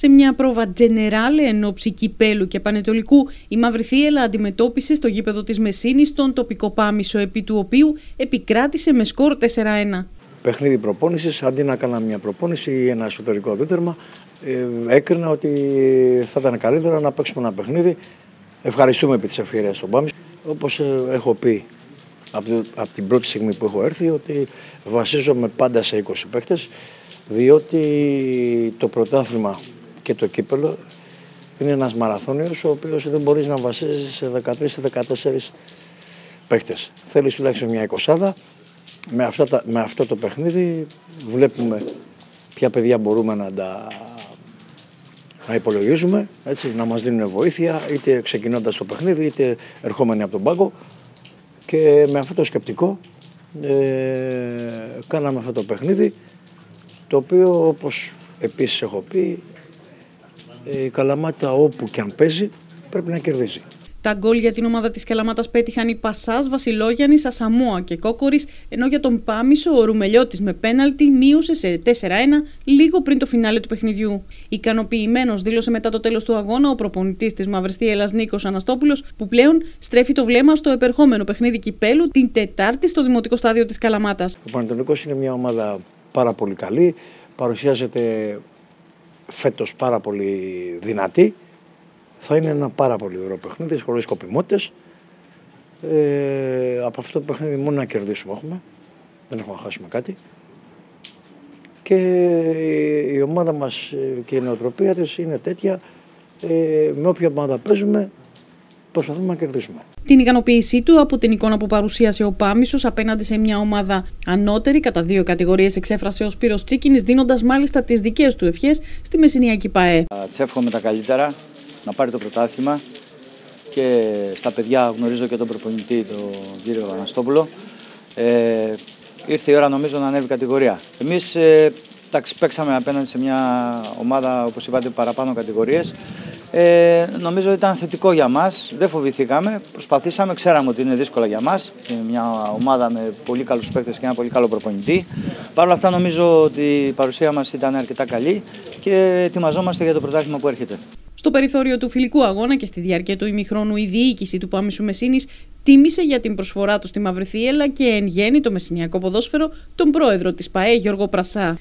Σε μια πρόβα τζενεράλε εν ώψη κυπέλου και πανετολικού, η Μαύρη Θίελα αντιμετώπισε στο γήπεδο της Μεσίνης τον τοπικό πάμισο, επί του οποίου επικράτησε με σκορ 4-1. Παιχνίδι προπόνησης, αντί να κάνω μια προπόνηση ή ένα εσωτερικό δίτερμα, ε, έκρινα ότι θα ήταν καλύτερα να παίξουμε ένα παιχνίδι. Ευχαριστούμε επί της ευκαιρίας στον Πάμισο. Όπως ε, έχω πει από, από την πρώτη στιγμή που έχω έρθει, ότι βασίζομαι πάντα σε 20 παίχτες, διότι το πρωτάθλημα και το κύπελο είναι ένας μαραθώνιος ο οποίος δεν μπορείς να βασίζεις σε 13-14 παίχτες. Θέλεις τουλάχιστον μια εικοσάδα. Με, αυτά τα, με αυτό το παιχνίδι βλέπουμε ποια παιδιά μπορούμε να τα να υπολογίζουμε, έτσι, να μας δίνουν βοήθεια, είτε ξεκινώντας το παιχνίδι, είτε ερχόμενοι από τον πάγκο. Και με αυτό το σκεπτικό ε, κάναμε αυτό το παιχνίδι, το οποίο όπως επίσης έχω πει, η Καλαμάτα όπου και αν παίζει πρέπει να κερδίζει. Τα γκολ για την ομάδα της Καλαμάτας πέτυχαν οι Πασάς, Βασιλόγιαννης, Ασαμόα και Κόκορης, ενώ για τον Πάμισο ο Ρουμελιώτης με πέναλτι μείωσε σε 4-1 λίγο πριν το φινάλε του παιχνιδιού. Ικανοποιημένος δήλωσε μετά το τέλος του αγώνα ο προπονητής της Μαυριστή Ελλά Νίκος Αναστόπουλος, που πλέον στρέφει το βλέμμα στο επερχόμενο παιχνίδι κυπέλου την Τετάρτη στο δημοτικό στάδιο της Καλαμάτας. Ο Πανετολικός είναι μια ομάδα πάρα πολύ καλή. Παρουσιάζεται φέτος πάρα πολύ δυνατή θα είναι ένα πάρα πολύ ωραίο παιχνίδι, χωρίς σκοπιμότητες. Ε, από αυτό το παιχνίδι μόνο να κερδίσουμε έχουμε. Δεν έχουμε να χάσουμε κάτι. Και η ομάδα μας και η νοοτροπία της είναι τέτοια. Ε, με όποια ομάδα παίζουμε προσπαθούμε να κερδίσουμε. Την ικανοποίησή του από την εικόνα που παρουσίασε ο Πάμισος απέναντι σε μια ομάδα ανώτερη κατά δύο κατηγορίες εξέφρασε ο Σπύρος Τσίκινης δίνοντας μάλιστα τις δικές του ευχές στη Μεσσηνιακή ΠαΕ. Τσέφχομαι τα καλύτερα να πάρει το πρωτάθλημα και στα παιδιά γνωρίζω και τον προπονητή, τον κύριο Αναστόπουλο. Ε, ήρθε η ώρα νομίζω να ανέβει κατηγορία. Εμείς ε, παίξαμε απέναντι σε μια ομάδα, όπως είπατε, παραπάνω κατηγορίες. Ε, νομίζω ήταν θετικό για μας, δεν φοβηθήκαμε, προσπαθήσαμε, ξέραμε ότι είναι δύσκολα για μας, είναι μια ομάδα με πολύ καλούς παίκτες και ένα πολύ καλό προπονητή. Παρ' όλα αυτά νομίζω ότι η παρουσία μας ήταν αρκετά καλή και ετοιμαζόμαστε για το πρωτάθλημα που έρχεται. Στο περιθώριο του φιλικού αγώνα και στη διάρκεια του ημιχρόνου, η διοίκηση του Πάμισου Μεσίνης τίμησε για την προσφορά του στη Μαυρηθίελα και εν γέννη το μεσηνιακό ποδόσφαιρο τον πρόεδρο της ΠαΕ Γιώργο Πρασά.